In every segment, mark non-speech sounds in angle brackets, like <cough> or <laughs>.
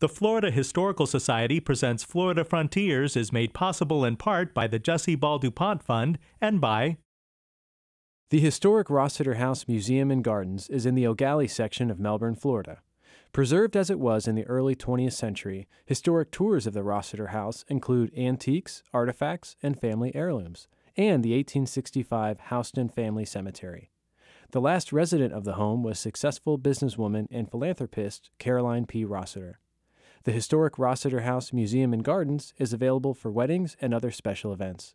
The Florida Historical Society presents Florida Frontiers is made possible in part by the Jessie Ball DuPont Fund and by The historic Rossiter House Museum and Gardens is in the Eau Gallie section of Melbourne, Florida. Preserved as it was in the early 20th century, historic tours of the Rossiter House include antiques, artifacts, and family heirlooms, and the 1865 Houston Family Cemetery. The last resident of the home was successful businesswoman and philanthropist Caroline P. Rossiter. The historic Rossiter House Museum and Gardens is available for weddings and other special events.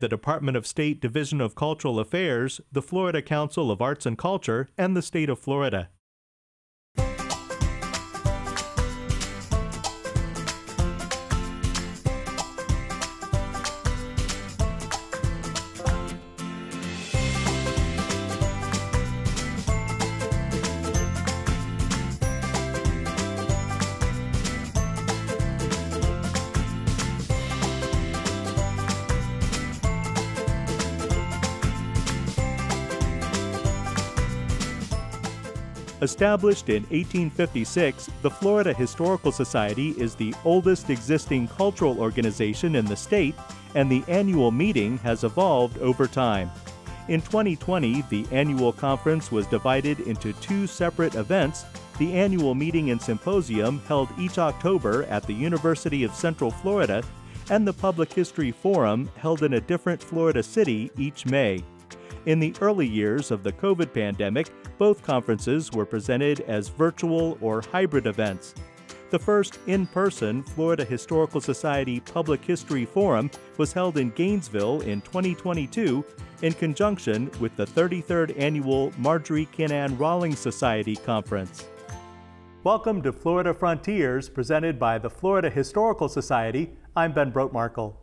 the Department of State Division of Cultural Affairs, the Florida Council of Arts and Culture, and the state of Florida. Established in 1856, the Florida Historical Society is the oldest existing cultural organization in the state, and the annual meeting has evolved over time. In 2020, the annual conference was divided into two separate events the annual meeting and symposium held each October at the University of Central Florida, and the Public History Forum held in a different Florida city each May. In the early years of the COVID pandemic, both conferences were presented as virtual or hybrid events. The first in person Florida Historical Society Public History Forum was held in Gainesville in 2022 in conjunction with the 33rd Annual Marjorie Kinnan Rawlings Society Conference. Welcome to Florida Frontiers, presented by the Florida Historical Society. I'm Ben Brotemarkle.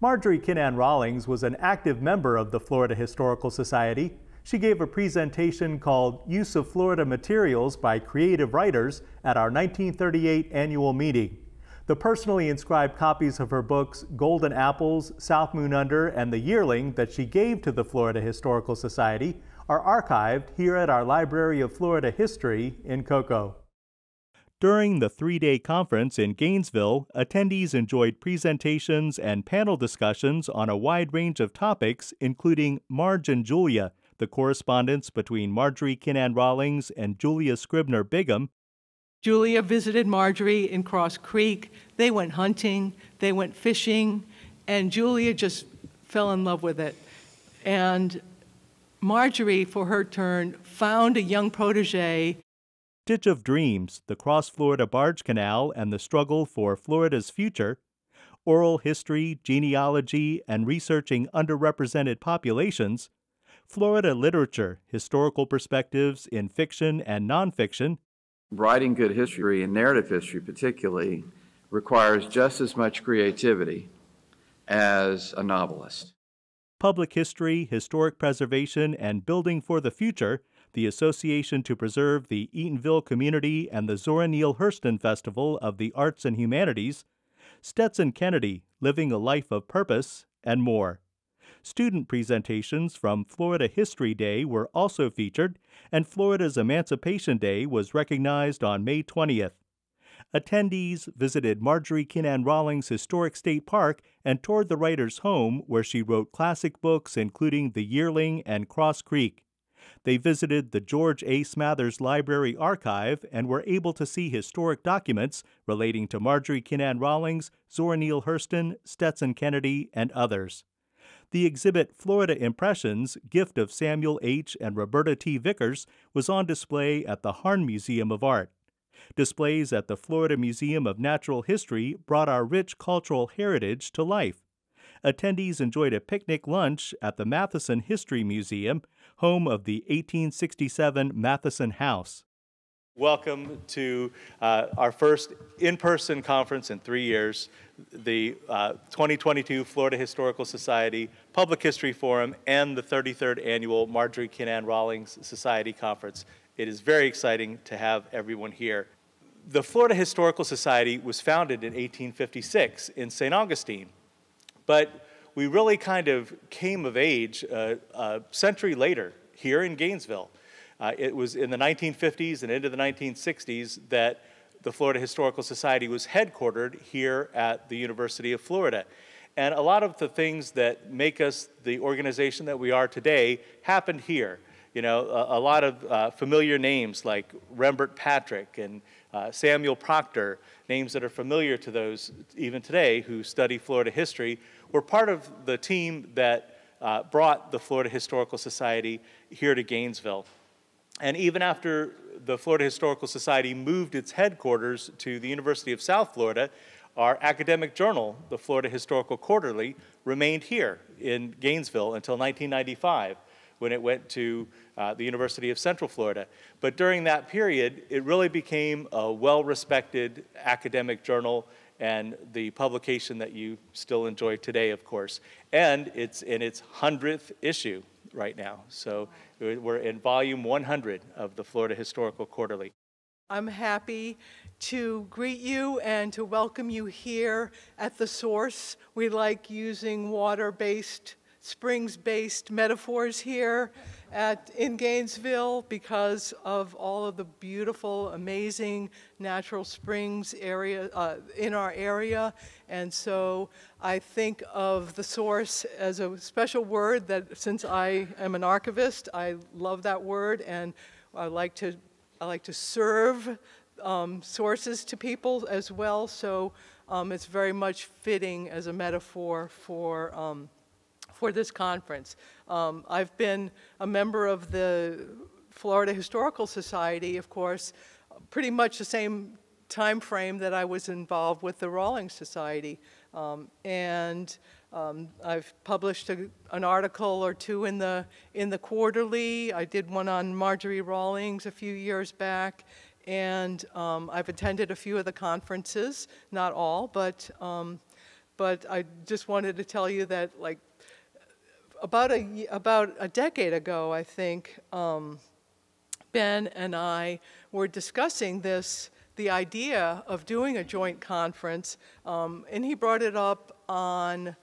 Marjorie Kinnan Rawlings was an active member of the Florida Historical Society. She gave a presentation called Use of Florida Materials by Creative Writers at our 1938 annual meeting. The personally inscribed copies of her books Golden Apples, South Moon Under, and The Yearling that she gave to the Florida Historical Society are archived here at our Library of Florida History in Cocoa. During the three day conference in Gainesville, attendees enjoyed presentations and panel discussions on a wide range of topics, including Marge and Julia, the correspondence between Marjorie Kinnan Rawlings and Julia Scribner Bigham. Julia visited Marjorie in Cross Creek. They went hunting, they went fishing, and Julia just fell in love with it. And Marjorie, for her turn, found a young protege Ditch of Dreams, the Cross Florida Barge Canal and the Struggle for Florida's Future, Oral History, Genealogy, and Researching Underrepresented Populations, Florida Literature, Historical Perspectives in Fiction and Nonfiction, Writing good history and narrative history, particularly, requires just as much creativity as a novelist. Public History, Historic Preservation, and Building for the Future, the Association to Preserve the Eatonville Community and the Zora Neale Hurston Festival of the Arts and Humanities, Stetson Kennedy, Living a Life of Purpose, and more. Student presentations from Florida History Day were also featured, and Florida's Emancipation Day was recognized on May 20th. Attendees visited Marjorie Kinnan Rawlings Historic State Park and toured the writer's home where she wrote classic books including The Yearling and Cross Creek. They visited the George A. Smathers Library Archive and were able to see historic documents relating to Marjorie Kinnan Rawlings, Zora Neale Hurston, Stetson Kennedy, and others. The exhibit Florida Impressions, Gift of Samuel H. and Roberta T. Vickers, was on display at the Harn Museum of Art. Displays at the Florida Museum of Natural History brought our rich cultural heritage to life. Attendees enjoyed a picnic lunch at the Matheson History Museum, home of the 1867 Matheson House. Welcome to uh, our first in person conference in three years, the uh, 2022 Florida Historical Society Public History Forum, and the 33rd Annual Marjorie Kinnan Rawlings Society Conference. It is very exciting to have everyone here. The Florida Historical Society was founded in 1856 in St. Augustine, but we really kind of came of age uh, a century later here in Gainesville. Uh, it was in the 1950s and into the 1960s that the Florida Historical Society was headquartered here at the University of Florida. And a lot of the things that make us the organization that we are today happened here. You know, a, a lot of uh, familiar names like Rembert Patrick and uh, Samuel Proctor, names that are familiar to those even today who study Florida history, were part of the team that uh, brought the Florida Historical Society here to Gainesville. And even after the Florida Historical Society moved its headquarters to the University of South Florida, our academic journal, the Florida Historical Quarterly, remained here in Gainesville until 1995 when it went to uh, the University of Central Florida. But during that period, it really became a well-respected academic journal and the publication that you still enjoy today, of course. And it's in its 100th issue right now. So we're in volume 100 of the Florida Historical Quarterly. I'm happy to greet you and to welcome you here at the source. We like using water-based, springs-based metaphors here at, in Gainesville because of all of the beautiful, amazing natural springs area uh, in our area. And so I think of the source as a special word that since I am an archivist, I love that word and I like to I like to serve um, sources to people as well, so um, it's very much fitting as a metaphor for, um, for this conference. Um, I've been a member of the Florida Historical Society, of course, pretty much the same time frame that I was involved with the Rawlings Society. Um, and um, I've published a, an article or two in the, in the quarterly. I did one on Marjorie Rawlings a few years back. And um, I've attended a few of the conferences, not all, but, um, but I just wanted to tell you that like about a, about a decade ago, I think, um, Ben and I were discussing this, the idea of doing a joint conference, um, and he brought it up on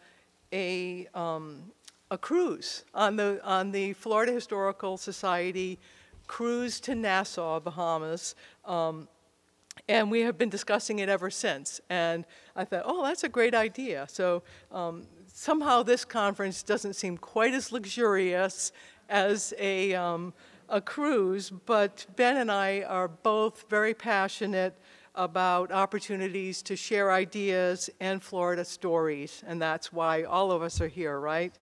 a, um, a cruise on the, on the Florida Historical Society cruise to Nassau, Bahamas. Um, and we have been discussing it ever since. And I thought, oh, that's a great idea. So um, somehow this conference doesn't seem quite as luxurious as a, um, a cruise, but Ben and I are both very passionate about opportunities to share ideas and Florida stories, and that's why all of us are here, right?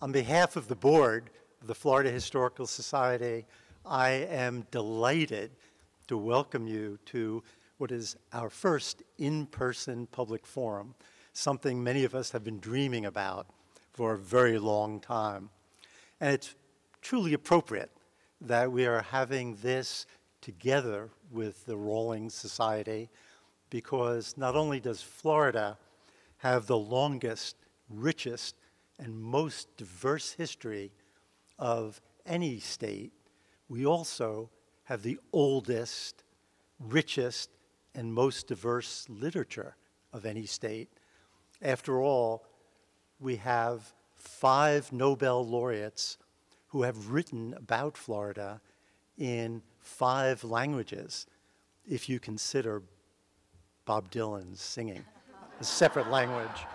On behalf of the board of the Florida Historical Society, I am delighted to welcome you to what is our first in-person public forum, something many of us have been dreaming about for a very long time. And it's truly appropriate that we are having this together with the Rawlings Society because not only does Florida have the longest, richest, and most diverse history of any state, we also have the oldest, richest, and most diverse literature of any state. After all, we have five Nobel laureates who have written about Florida in five languages if you consider Bob Dylan's singing, a separate language.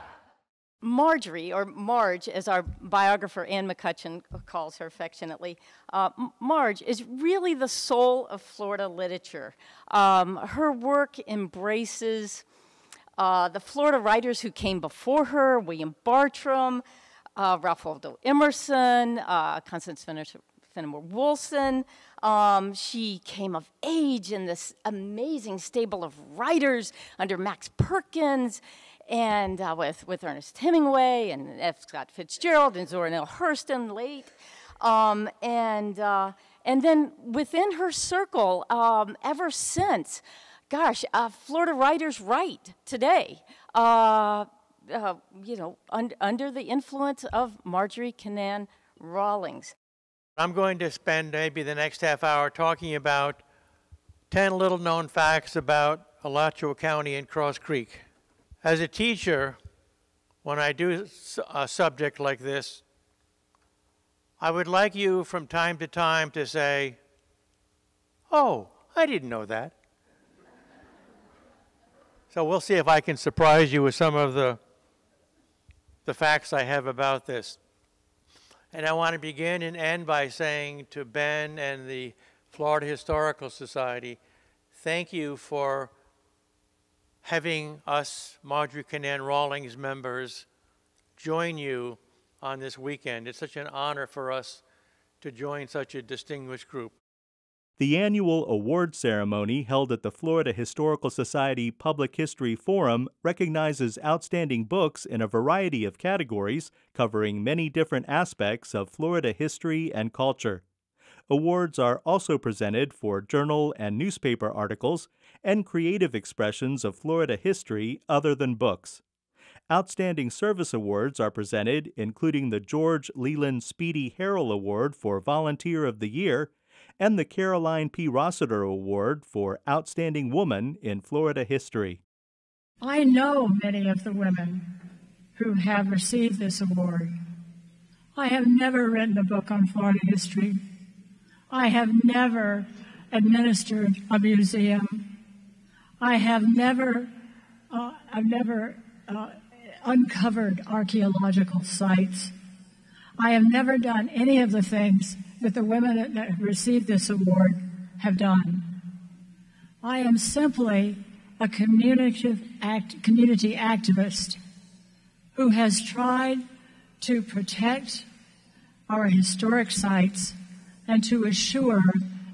Marjorie, or Marge, as our biographer Ann McCutchan calls her affectionately, uh, Marge is really the soul of Florida literature. Um, her work embraces uh, the Florida writers who came before her, William Bartram, uh, Ralph Waldo Emerson, uh, Constance Fenimore Woolson. Um, she came of age in this amazing stable of writers under Max Perkins and uh, with, with Ernest Hemingway and F. Scott Fitzgerald and Zora Neale Hurston late. Um, and, uh, and then within her circle, um, ever since, gosh, uh, Florida writers write today. Uh, uh, you know, un under the influence of Marjorie Kinnan Rawlings. I'm going to spend maybe the next half hour talking about 10 little known facts about Alachua County and Cross Creek. As a teacher, when I do a subject like this, I would like you from time to time to say, Oh, I didn't know that. So we'll see if I can surprise you with some of the, the facts I have about this. And I want to begin and end by saying to Ben and the Florida Historical Society, thank you for having us, Marjorie Kinnan Rawlings members, join you on this weekend. It's such an honor for us to join such a distinguished group. The annual award ceremony held at the Florida Historical Society Public History Forum recognizes outstanding books in a variety of categories covering many different aspects of Florida history and culture. Awards are also presented for journal and newspaper articles and creative expressions of Florida history other than books. Outstanding Service Awards are presented, including the George Leland Speedy Harrell Award for Volunteer of the Year and the Caroline P. Rossiter Award for Outstanding Woman in Florida History. I know many of the women who have received this award. I have never written a book on Florida history. I have never administered a museum. I have never, uh, I've never uh, uncovered archaeological sites. I have never done any of the things that the women that have received this award have done. I am simply a community, act, community activist who has tried to protect our historic sites and to assure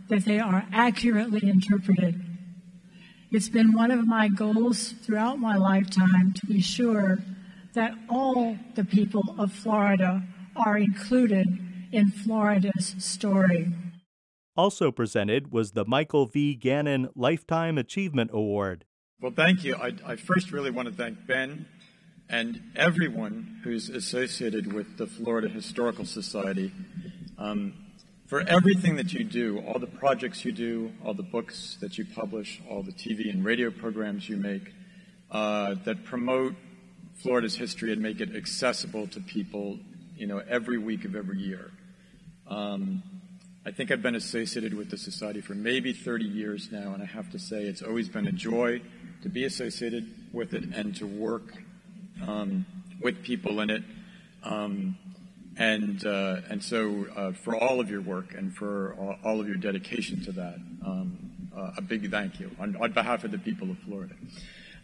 that they are accurately interpreted. It's been one of my goals throughout my lifetime to be sure that all the people of Florida are included in Florida's story. Also presented was the Michael V. Gannon Lifetime Achievement Award. Well, thank you. I, I, first really want to thank Ben and everyone who's associated with the Florida Historical Society um, for everything that you do, all the projects you do, all the books that you publish, all the TV and radio programs you make uh, that promote Florida's history and make it accessible to people, you know, every week of every year. Um, I think I've been associated with the Society for maybe 30 years now, and I have to say it's always been a joy to be associated with it and to work um, with people in it. Um, and, uh, and so, uh, for all of your work and for all, of your dedication to that, um, uh, a big thank you on, on, behalf of the people of Florida.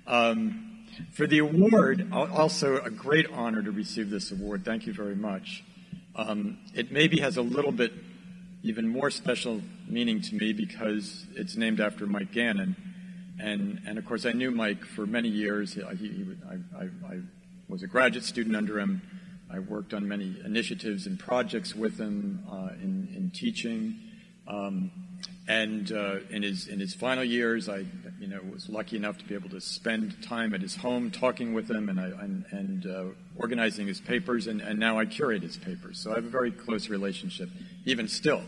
Um, for the award, also a great honor to receive this award. Thank you very much. Um, it maybe has a little bit even more special meaning to me because it's named after Mike Gannon. And, and of course, I knew Mike for many years. He, he, I, I, I, was a graduate student under him. I worked on many initiatives and projects with him uh, in, in teaching. Um, and uh, in his in his final years, I you know was lucky enough to be able to spend time at his home talking with him and I, and, and uh, organizing his papers. And, and now I curate his papers, so I have a very close relationship, even still,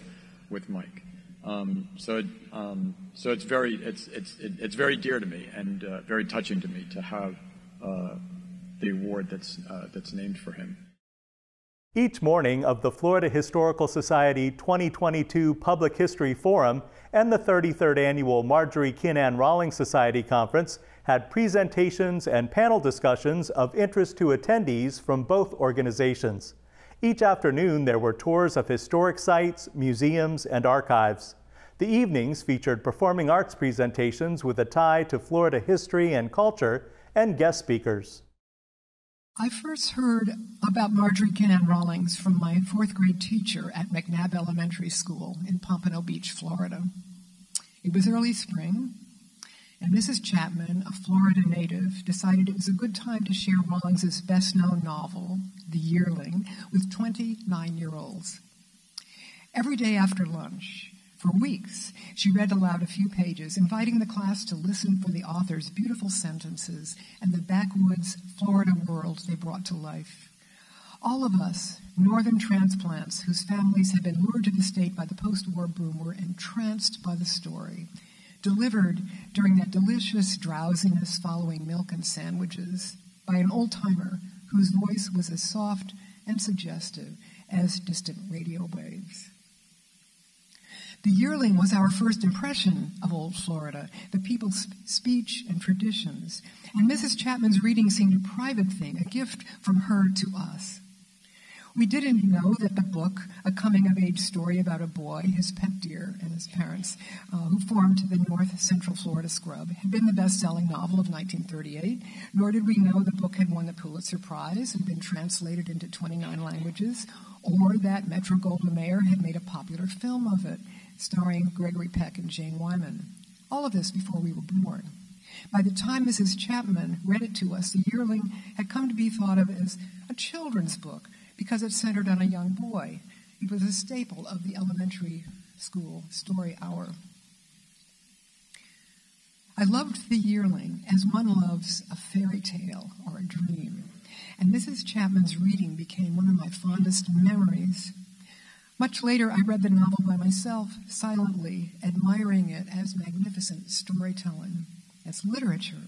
with Mike. Um, so it, um, so it's very it's it's it's very dear to me and uh, very touching to me to have uh, the award that's uh, that's named for him. Each morning of the Florida Historical Society 2022 Public History Forum and the 33rd Annual Marjorie Kinnan Rawlings Society Conference had presentations and panel discussions of interest to attendees from both organizations. Each afternoon, there were tours of historic sites, museums, and archives. The evenings featured performing arts presentations with a tie to Florida history and culture and guest speakers. I first heard about Marjorie Kinnan Rawlings from my fourth grade teacher at McNabb Elementary School in Pompano Beach, Florida. It was early spring, and Mrs. Chapman, a Florida native, decided it was a good time to share Rawlings' best known novel, The Yearling, with 29 year olds. Every day after lunch, for weeks, she read aloud a few pages, inviting the class to listen for the author's beautiful sentences and the backwoods Florida world they brought to life. All of us, northern transplants whose families had been lured to the state by the post war boom, were entranced by the story, delivered during that delicious drowsiness following milk and sandwiches by an old timer whose voice was as soft and suggestive as distant radio waves. The yearling was our first impression of Old Florida, the people's speech and traditions. And Mrs. Chapman's reading seemed a private thing, a gift from her to us. We didn't know that the book, a coming of age story about a boy, his pet deer, and his parents, uh, who formed the North Central Florida Scrub, had been the best selling novel of 1938, nor did we know the book had won the Pulitzer Prize and been translated into 29 languages, or that Metro Goldwyn Mayer had made a popular film of it starring Gregory Peck and Jane Wyman. All of this before we were born. By the time Mrs. Chapman read it to us, The Yearling had come to be thought of as a children's book because it centered on a young boy. It was a staple of the elementary school story hour. I loved The Yearling as one loves a fairy tale or a dream, and Mrs. Chapman's reading became one of my fondest memories much later, I read the novel by myself, silently, admiring it as magnificent storytelling, as literature.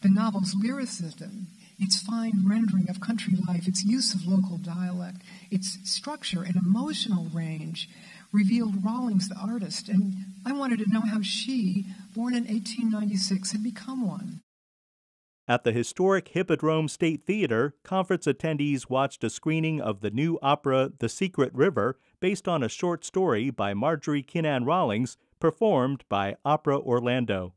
The novel's lyricism, its fine rendering of country life, its use of local dialect, its structure and emotional range revealed Rawlings the artist, and I wanted to know how she, born in 1896, had become one. At the historic Hippodrome State Theater, conference attendees watched a screening of the new opera The Secret River, based on a short story by Marjorie Kinnan Rawlings, performed by Opera Orlando.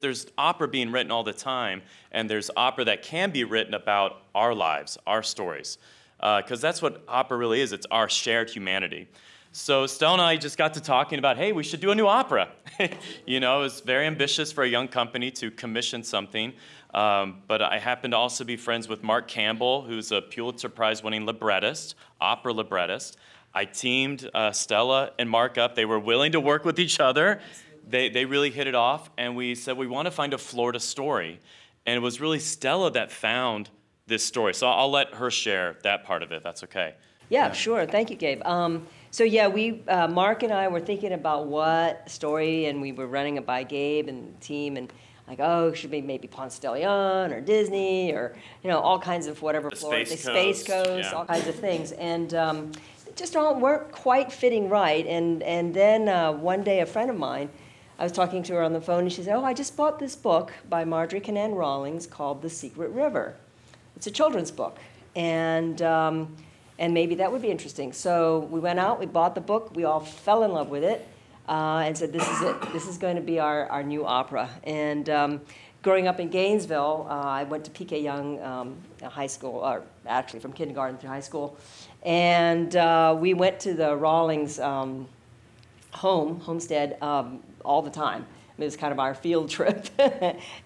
There's opera being written all the time, and there's opera that can be written about our lives, our stories, because uh, that's what opera really is it's our shared humanity. So Stella and I just got to talking about, hey, we should do a new opera. <laughs> you know, it was very ambitious for a young company to commission something. Um, but I happen to also be friends with Mark Campbell, who's a Pulitzer Prize winning librettist, opera librettist. I teamed uh, Stella and Mark up. They were willing to work with each other. They, they really hit it off, and we said we want to find a Florida story. And it was really Stella that found this story. So I'll let her share that part of it. That's okay. Yeah, yeah. sure. Thank you, Gabe. Um, so yeah, we uh, Mark and I were thinking about what story, and we were running it by Gabe and the team, and like, oh, should be maybe Ponce de Leon or Disney or you know all kinds of whatever the Florida, Space, the Space Coast, yeah. all kinds of things, and um, just all weren't quite fitting right. And and then uh, one day, a friend of mine, I was talking to her on the phone, and she said, oh, I just bought this book by Marjorie Kinnan Rawlings called The Secret River. It's a children's book, and um, and maybe that would be interesting. So we went out, we bought the book, we all fell in love with it uh, and said, This is it. This is going to be our, our new opera. And um, growing up in Gainesville, uh, I went to PK Yonge um, High School, or actually from kindergarten through high school. And uh, we went to the Rawlings um, home, homestead, um, all the time. It was kind of our field <laughs> trip.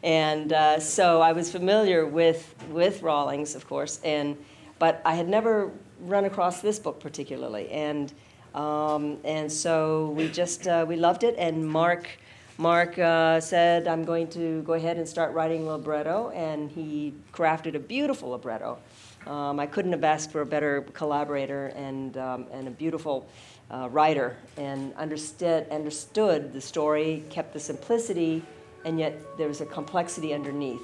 and uh, so I was familiar with, with Rawlings, of course, and, but I had never run across this book particularly. And um, and so we just uh, we loved it. And Mark Mark uh, said, "I'm going to go ahead and start writing libretto," and he crafted a beautiful libretto. Um, I couldn't have asked for a better collaborator and um, and a beautiful uh, writer, and understood understood the story, kept the simplicity, and yet there was a complexity underneath.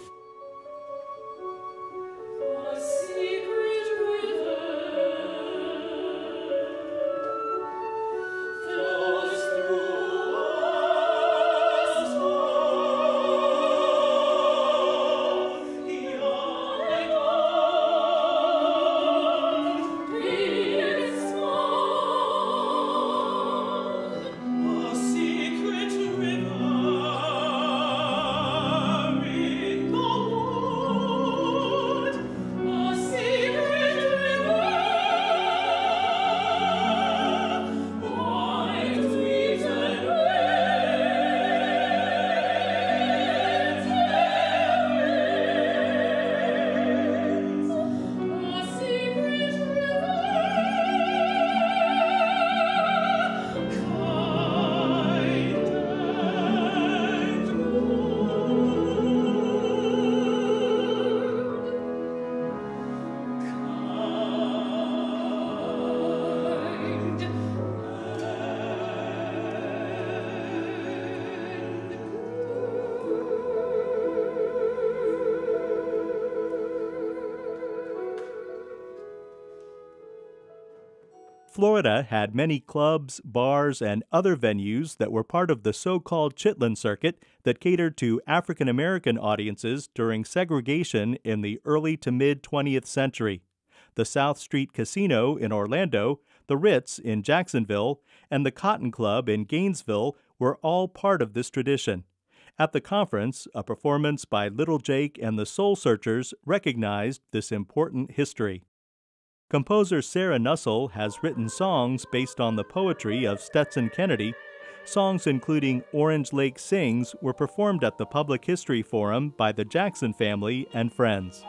Florida had many clubs, bars, and other venues that were part of the so called Chitlin Circuit that catered to African American audiences during segregation in the early to mid 20th century. The South Street Casino in Orlando, the Ritz in Jacksonville, and the Cotton Club in Gainesville were all part of this tradition. At the conference, a performance by Little Jake and the Soul Searchers recognized this important history. Composer Sarah Nussel has written songs based on the poetry of Stetson Kennedy. Songs including Orange Lake Sings were performed at the Public History Forum by the Jackson family and friends.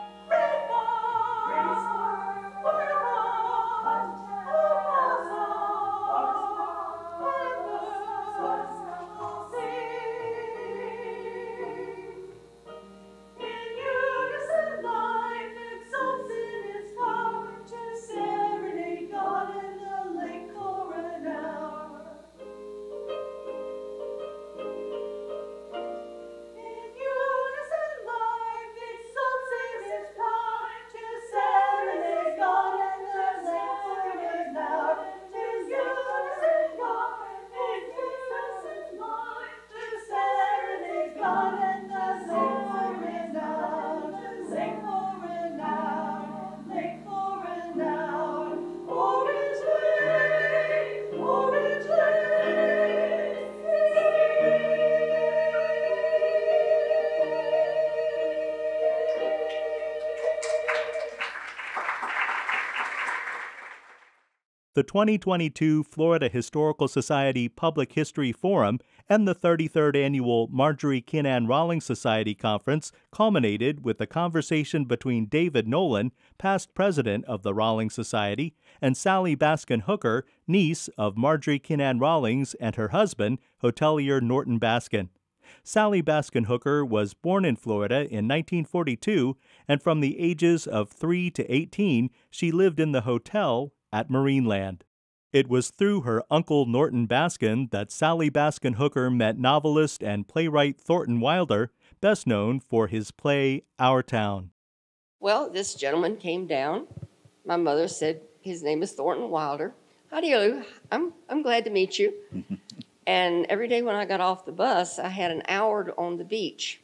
The 2022 Florida Historical Society Public History Forum and the 33rd Annual Marjorie Kinnan Rawlings Society Conference culminated with a conversation between David Nolan, past president of the Rawlings Society, and Sally Baskin Hooker, niece of Marjorie Kinnan Rawlings and her husband, hotelier Norton Baskin. Sally Baskin Hooker was born in Florida in 1942, and from the ages of 3 to 18, she lived in the hotel at Marineland. It was through her uncle Norton Baskin that Sally Baskin Hooker met novelist and playwright Thornton Wilder, best known for his play Our Town. Well, this gentleman came down. My mother said, His name is Thornton Wilder. How do you? I'm, I'm glad to meet you. <laughs> and every day when I got off the bus, I had an hour on the beach.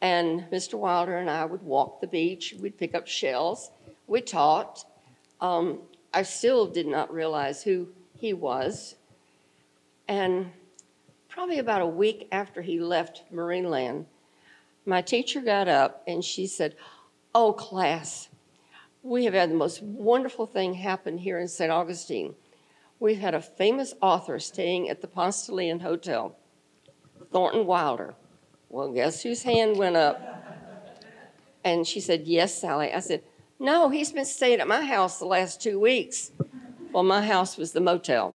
And Mr. Wilder and I would walk the beach, we'd pick up shells, we talked. Um, I still did not realize who he was. And probably about a week after he left Marineland, my teacher got up and she said, Oh, class, we have had the most wonderful thing happen here in St. Augustine. We've had a famous author staying at the Leon Hotel, Thornton Wilder. Well, guess whose hand went up? And she said, Yes, Sally. I said, no, he's been staying at my house the last two weeks. Well, my house was the motel.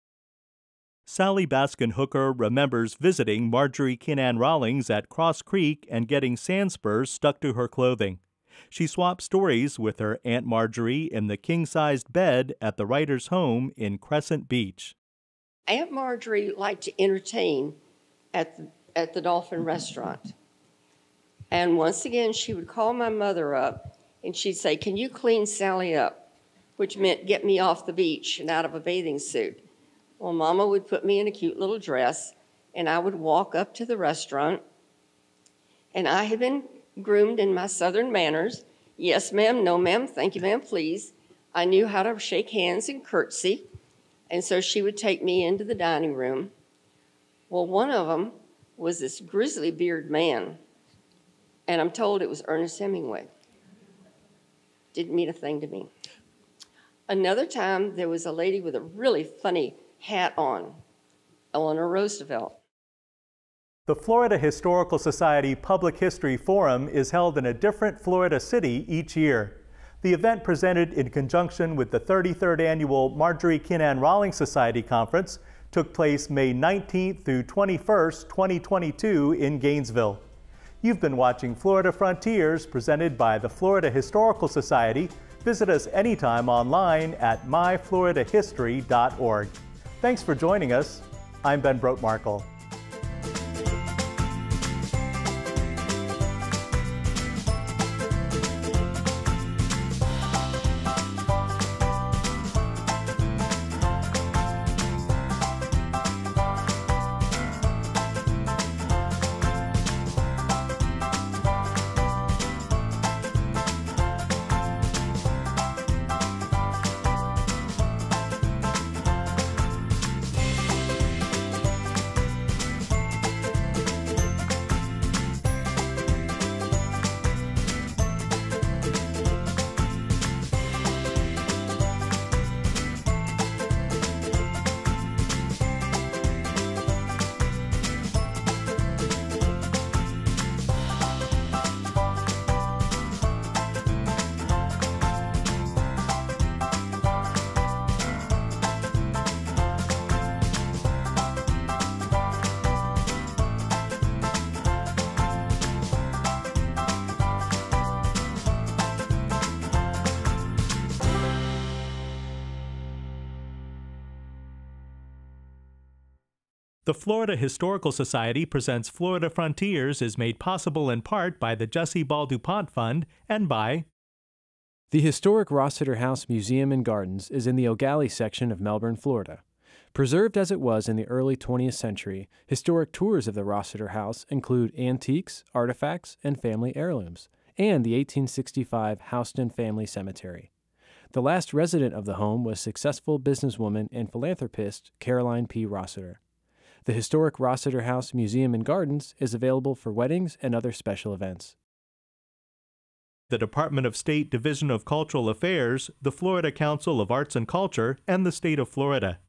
Sally Baskin Hooker remembers visiting Marjorie Kinnan Rawlings at Cross Creek and getting sand spurs stuck to her clothing. She swapped stories with her Aunt Marjorie in the king sized bed at the writer's home in Crescent Beach. Aunt Marjorie liked to entertain at the, at the Dolphin restaurant. And once again, she would call my mother up and she'd say, Can you clean Sally up? Which meant get me off the beach and out of a bathing suit. Well, Mama would put me in a cute little dress, and I would walk up to the restaurant. And I had been groomed in my southern manners. Yes, ma'am, no, ma'am, thank you, ma'am, please. I knew how to shake hands and curtsy. And so she would take me into the dining room. Well, one of them was this grizzly beard man, and I'm told it was Ernest Hemingway didn't mean a thing to me. Another time, there was a lady with a really funny hat on, Eleanor Roosevelt. The Florida Historical Society Public History Forum is held in a different Florida city each year. The event presented in conjunction with the 33rd Annual Marjorie Kinnan Rawlings Society Conference took place May 19th through 21st, 2022 in Gainesville. You've been watching Florida Frontiers presented by the Florida Historical Society. Visit us anytime online at myfloridahistory.org. Thanks for joining us. I'm Ben Brotemarkle. The Florida Historical Society presents Florida Frontiers is made possible in part by the Jessie Ball DuPont Fund and by The historic Rossiter House Museum and Gardens is in the Eau Gallie section of Melbourne, Florida. Preserved as it was in the early 20th century, historic tours of the Rossiter House include antiques, artifacts, and family heirlooms, and the 1865 Houston Family Cemetery. The last resident of the home was successful businesswoman and philanthropist Caroline P. Rossiter. The historic Rossiter House Museum and Gardens is available for weddings and other special events. the Department of State Division of Cultural Affairs, the Florida Council of Arts and Culture, and the state of Florida.